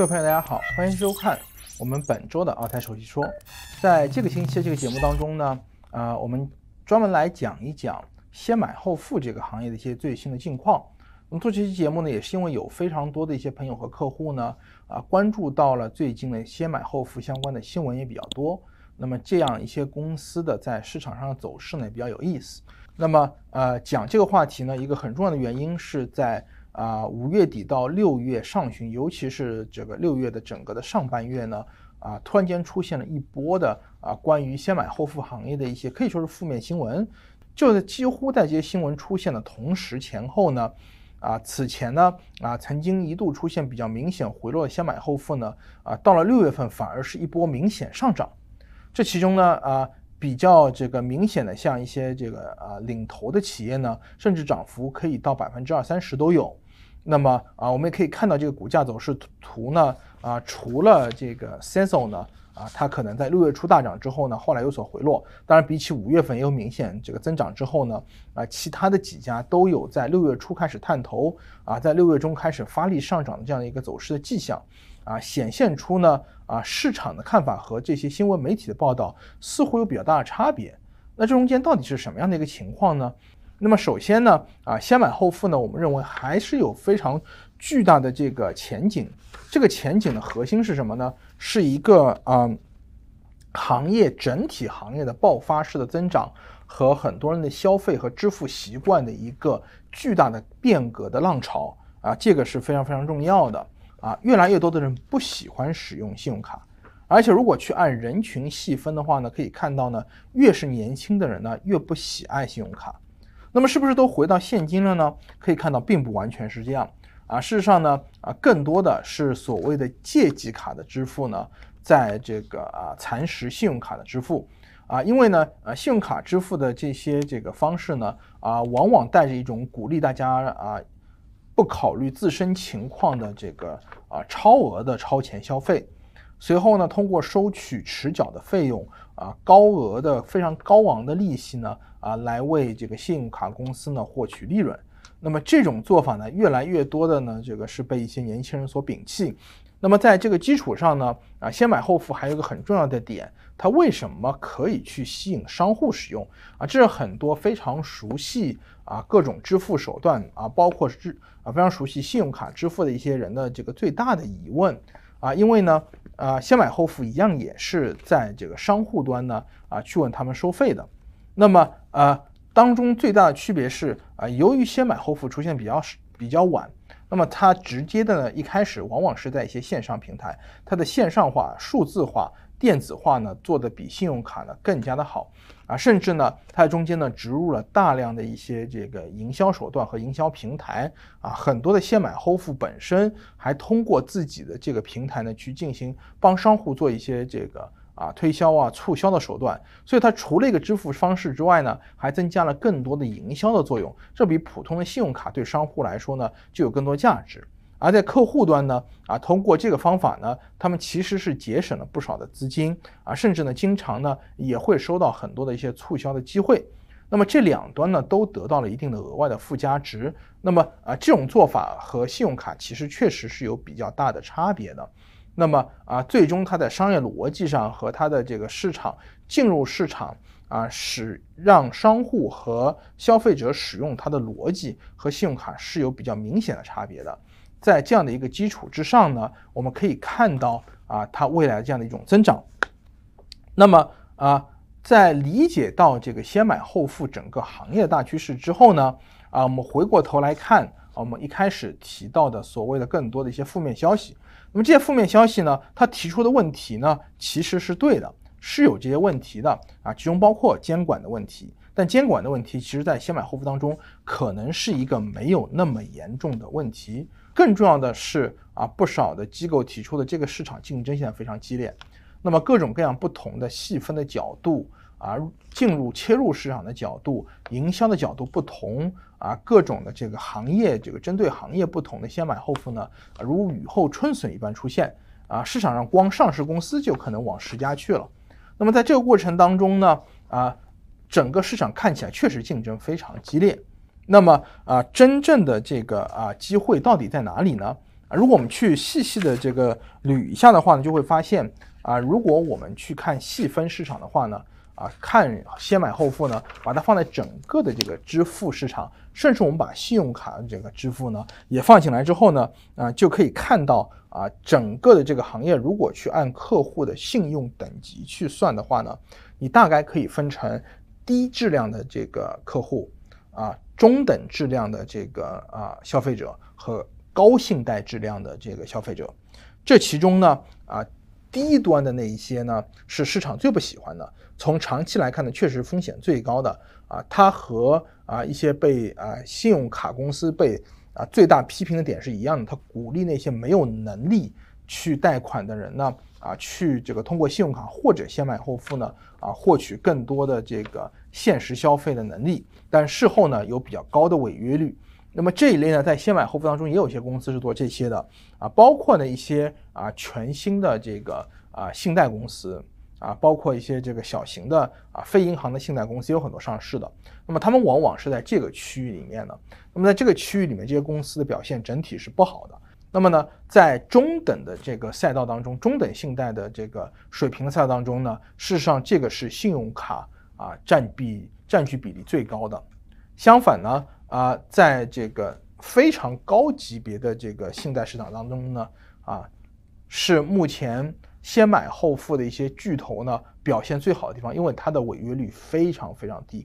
各位朋友，大家好，欢迎收看我们本周的奥泰手机说。在这个星期的这个节目当中呢，呃，我们专门来讲一讲先买后付这个行业的一些最新的近况。那么做这期节目呢，也是因为有非常多的一些朋友和客户呢，啊，关注到了最近的先买后付相关的新闻也比较多。那么这样一些公司的在市场上的走势呢，比较有意思。那么呃，讲这个话题呢，一个很重要的原因是在。啊，五月底到六月上旬，尤其是这个六月的整个的上半月呢，啊，突然间出现了一波的啊，关于先买后付行业的一些可以说是负面新闻。就在几乎在这些新闻出现的同时前后呢，啊，此前呢，啊，曾经一度出现比较明显回落的先买后付呢，啊，到了六月份反而是一波明显上涨。这其中呢，啊，比较这个明显的，像一些这个啊领头的企业呢，甚至涨幅可以到百分之二三十都有。那么啊，我们也可以看到这个股价走势图呢，啊，除了这个 Senso 呢，啊，它可能在六月初大涨之后呢，后来有所回落。当然，比起五月份也有明显这个增长之后呢，啊，其他的几家都有在六月初开始探头，啊，在六月中开始发力上涨的这样的一个走势的迹象，啊，显现出呢，啊，市场的看法和这些新闻媒体的报道似乎有比较大的差别。那这中间到底是什么样的一个情况呢？那么首先呢，啊，先买后付呢，我们认为还是有非常巨大的这个前景。这个前景的核心是什么呢？是一个啊，行业整体行业的爆发式的增长和很多人的消费和支付习惯的一个巨大的变革的浪潮啊，这个是非常非常重要的啊。越来越多的人不喜欢使用信用卡，而且如果去按人群细分的话呢，可以看到呢，越是年轻的人呢，越不喜爱信用卡。那么是不是都回到现金了呢？可以看到，并不完全是这样啊。事实上呢，啊，更多的是所谓的借记卡的支付呢，在这个啊蚕食信用卡的支付啊，因为呢，呃，信用卡支付的这些这个方式呢，啊，往往带着一种鼓励大家啊，不考虑自身情况的这个啊超额的超前消费，随后呢，通过收取迟缴的费用啊，高额的非常高昂的利息呢。啊，来为这个信用卡公司呢获取利润，那么这种做法呢，越来越多的呢，这个是被一些年轻人所摒弃。那么在这个基础上呢，啊，先买后付还有一个很重要的点，它为什么可以去吸引商户使用啊？这是很多非常熟悉啊各种支付手段啊，包括是啊非常熟悉信用卡支付的一些人的这个最大的疑问啊，因为呢，啊，先买后付一样也是在这个商户端呢啊去问他们收费的。那么，呃，当中最大的区别是，啊，由于先买后付出现比较比较晚，那么它直接的呢，一开始往往是在一些线上平台，它的线上化、数字化、电子化呢，做的比信用卡呢更加的好，啊，甚至呢，它中间呢植入了大量的一些这个营销手段和营销平台，啊，很多的先买后付本身还通过自己的这个平台呢去进行帮商户做一些这个。啊，推销啊，促销的手段，所以它除了一个支付方式之外呢，还增加了更多的营销的作用。这比普通的信用卡对商户来说呢，就有更多价值。而在客户端呢，啊，通过这个方法呢，他们其实是节省了不少的资金啊，甚至呢，经常呢也会收到很多的一些促销的机会。那么这两端呢，都得到了一定的额外的附加值。那么啊，这种做法和信用卡其实确实是有比较大的差别的。那么啊，最终它在商业逻辑上和它的这个市场进入市场啊，使让商户和消费者使用它的逻辑和信用卡是有比较明显的差别的。在这样的一个基础之上呢，我们可以看到啊，它未来这样的一种增长。那么啊，在理解到这个先买后付整个行业大趋势之后呢，啊，我们回过头来看我们一开始提到的所谓的更多的一些负面消息。那么这些负面消息呢？它提出的问题呢，其实是对的，是有这些问题的啊，其中包括监管的问题。但监管的问题，其实在先买后付当中，可能是一个没有那么严重的问题。更重要的是啊，不少的机构提出的这个市场竞争现在非常激烈，那么各种各样不同的细分的角度。啊，进入切入市场的角度、营销的角度不同啊，各种的这个行业，这个针对行业不同的先买后付呢，如雨后春笋一般出现啊。市场上光上市公司就可能往十家去了。那么在这个过程当中呢，啊，整个市场看起来确实竞争非常激烈。那么啊，真正的这个啊机会到底在哪里呢？啊，如果我们去细细的这个捋一下的话呢，就会发现啊，如果我们去看细分市场的话呢，啊，看先买后付呢，把它放在整个的这个支付市场，甚至我们把信用卡这个支付呢也放进来之后呢，啊，就可以看到啊，整个的这个行业如果去按客户的信用等级去算的话呢，你大概可以分成低质量的这个客户啊，中等质量的这个啊消费者和。高信贷质量的这个消费者，这其中呢，啊，低端的那一些呢，是市场最不喜欢的。从长期来看呢，确实风险最高的啊，它和啊一些被啊信用卡公司被啊最大批评的点是一样的。它鼓励那些没有能力去贷款的人呢，啊，去这个通过信用卡或者先买后付呢，啊，获取更多的这个现实消费的能力，但事后呢，有比较高的违约率。那么这一类呢，在先买后付当中也有一些公司是做这些的啊，包括呢一些啊全新的这个啊信贷公司啊，包括一些这个小型的啊非银行的信贷公司有很多上市的。那么他们往往是在这个区域里面的。那么在这个区域里面，这些公司的表现整体是不好的。那么呢，在中等的这个赛道当中，中等信贷的这个水平赛道当中呢，事实上这个是信用卡啊占比占据比例最高的。相反呢。啊，在这个非常高级别的这个信贷市场当中呢，啊，是目前先买后付的一些巨头呢表现最好的地方，因为它的违约率非常非常低。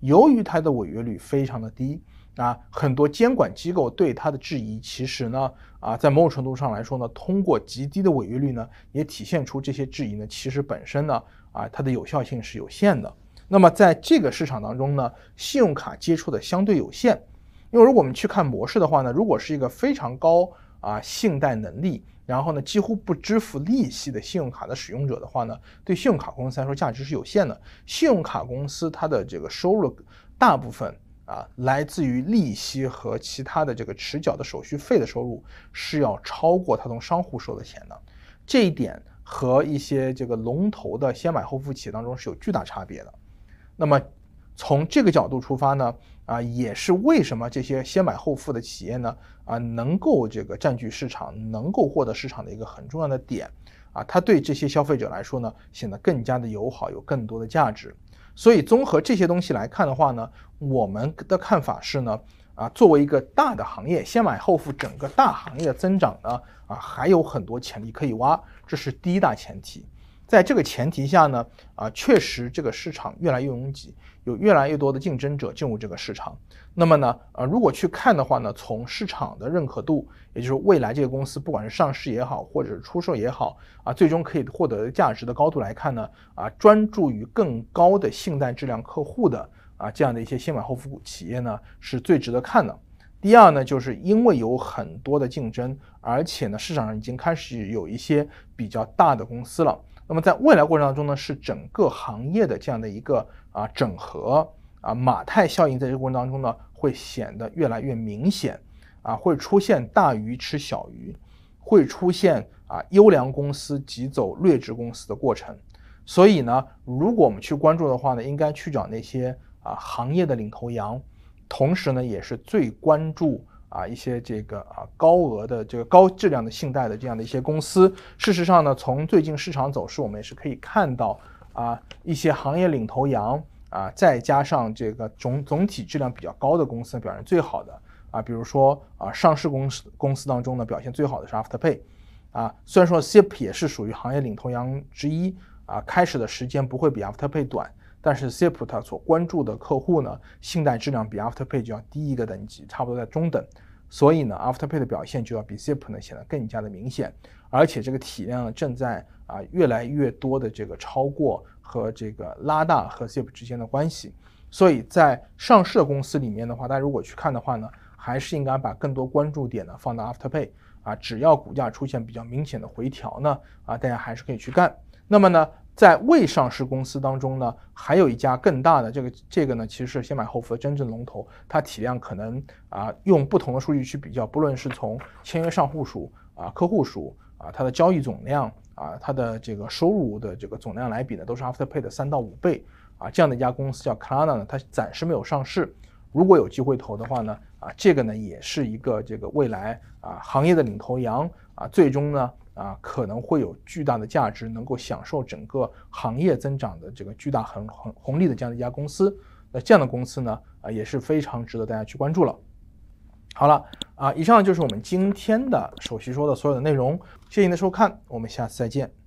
由于它的违约率非常的低，啊，很多监管机构对它的质疑，其实呢，啊，在某种程度上来说呢，通过极低的违约率呢，也体现出这些质疑呢，其实本身呢，啊，它的有效性是有限的。那么在这个市场当中呢，信用卡接触的相对有限，因为如果我们去看模式的话呢，如果是一个非常高啊信贷能力，然后呢几乎不支付利息的信用卡的使用者的话呢，对信用卡公司来说价值是有限的。信用卡公司它的这个收入大部分啊来自于利息和其他的这个迟缴的手续费的收入是要超过它从商户收的钱的，这一点和一些这个龙头的先买后付企业当中是有巨大差别的。那么，从这个角度出发呢，啊，也是为什么这些先买后付的企业呢，啊，能够这个占据市场，能够获得市场的一个很重要的点，啊，它对这些消费者来说呢，显得更加的友好，有更多的价值。所以，综合这些东西来看的话呢，我们的看法是呢，啊，作为一个大的行业，先买后付整个大行业的增长呢，啊，还有很多潜力可以挖，这是第一大前提。在这个前提下呢，啊，确实这个市场越来越拥挤，有越来越多的竞争者进入这个市场。那么呢，呃，如果去看的话呢，从市场的认可度，也就是未来这个公司不管是上市也好，或者是出售也好，啊，最终可以获得价值的高度来看呢，啊，专注于更高的信贷质量客户的啊这样的一些先买后付企业呢，是最值得看的。第二呢，就是因为有很多的竞争，而且呢，市场上已经开始有一些比较大的公司了。那么在未来过程当中呢，是整个行业的这样的一个啊整合啊马太效应，在这个过程当中呢，会显得越来越明显啊，会出现大鱼吃小鱼，会出现啊优良公司挤走劣质公司的过程。所以呢，如果我们去关注的话呢，应该去找那些啊行业的领头羊，同时呢，也是最关注。啊，一些这个啊高额的这个高质量的信贷的这样的一些公司，事实上呢，从最近市场走势，我们也是可以看到啊一些行业领头羊啊，再加上这个总总体质量比较高的公司表现最好的啊，比如说啊上市公司公司当中呢表现最好的是 Afterpay，啊虽然说 SIP 也是属于行业领头羊之一啊，开始的时间不会比 Afterpay 短。但是 Zip 它所关注的客户呢，信贷质量比 Afterpay 就要低一个等级，差不多在中等，所以呢，Afterpay 的表现就要比 Zip 呢显得更加的明显，而且这个体量呢正在啊越来越多的这个超过和这个拉大和 Zip 之间的关系，所以在上市的公司里面的话，大家如果去看的话呢，还是应该把更多关注点呢放到 Afterpay 啊，只要股价出现比较明显的回调呢，啊，大家还是可以去干。那么呢？在未上市公司当中呢，还有一家更大的这个这个呢，其实是先买后付的真正龙头，它体量可能啊，用不同的数据去比较，不论是从签约上户数啊、客户数啊、它的交易总量啊、它的这个收入的这个总量来比呢，都是 Afterpay 的三到五倍啊。这样的一家公司叫 Klarna 呢，它暂时没有上市，如果有机会投的话呢，啊，这个呢也是一个这个未来啊行业的领头羊啊，最终呢啊可能会有巨大的价值，能够享受整个行业增长的这个巨大很很红利的这样的一家公司。那这样的公司呢啊也是非常值得大家去关注了。好了啊，以上就是我们今天的首席说的所有的内容，谢谢您的收看，我们下次再见。